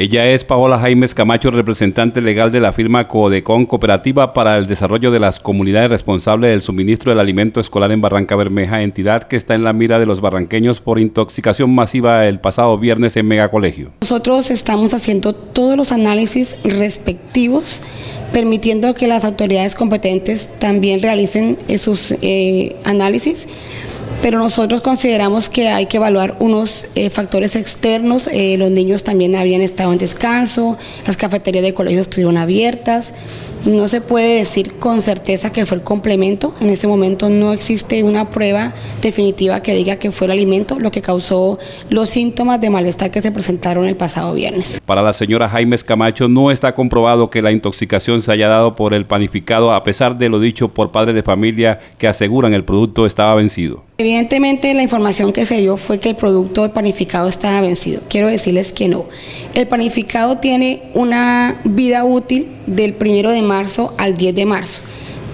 Ella es Paola Jaimes Camacho, representante legal de la firma Codecon Cooperativa para el Desarrollo de las Comunidades responsable del suministro del alimento escolar en Barranca Bermeja, entidad que está en la mira de los barranqueños por intoxicación masiva el pasado viernes en Megacolegio. Nosotros estamos haciendo todos los análisis respectivos, permitiendo que las autoridades competentes también realicen sus eh, análisis pero nosotros consideramos que hay que evaluar unos eh, factores externos. Eh, los niños también habían estado en descanso, las cafeterías de colegio estuvieron abiertas. No se puede decir con certeza que fue el complemento. En este momento no existe una prueba definitiva que diga que fue el alimento lo que causó los síntomas de malestar que se presentaron el pasado viernes. Para la señora Jaimes Camacho no está comprobado que la intoxicación se haya dado por el panificado a pesar de lo dicho por padres de familia que aseguran el producto estaba vencido. Evidentemente la información que se dio fue que el producto panificado estaba vencido. Quiero decirles que no. El panificado tiene una vida útil del primero de marzo al 10 de marzo.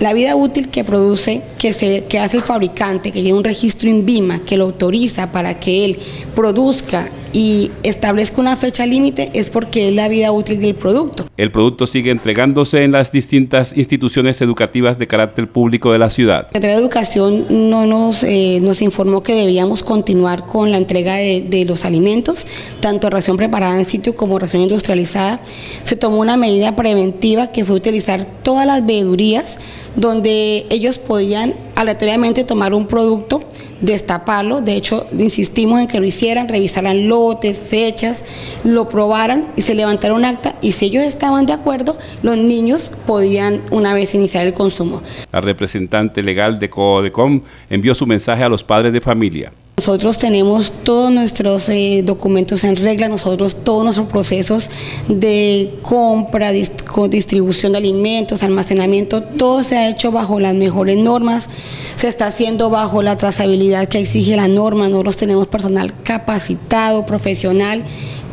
La vida útil que produce, que, se, que hace el fabricante, que tiene un registro INVIMA que lo autoriza para que él produzca y establezca una fecha límite es porque es la vida útil del producto. El producto sigue entregándose en las distintas instituciones educativas de carácter público de la ciudad. La Secretaría de Educación no nos, eh, nos informó que debíamos continuar con la entrega de, de los alimentos, tanto ración preparada en sitio como ración industrializada. Se tomó una medida preventiva que fue utilizar todas las veedurías donde ellos podían aleatoriamente tomar un producto, destaparlo, de hecho insistimos en que lo hicieran, revisaran lotes, fechas, lo probaran y se levantara un acta y si ellos estaban de acuerdo, los niños podían una vez iniciar el consumo. La representante legal de Codecom envió su mensaje a los padres de familia. Nosotros tenemos todos nuestros eh, documentos en regla, nosotros todos nuestros procesos de compra, distribución de alimentos, almacenamiento, todo se ha hecho bajo las mejores normas, se está haciendo bajo la trazabilidad que exige la norma, nosotros tenemos personal capacitado, profesional,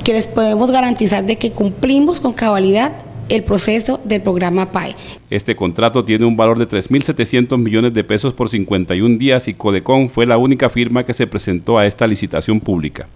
que les podemos garantizar de que cumplimos con cabalidad el proceso del programa PAE. Este contrato tiene un valor de 3.700 millones de pesos por 51 días y Codecon fue la única firma que se presentó a esta licitación pública.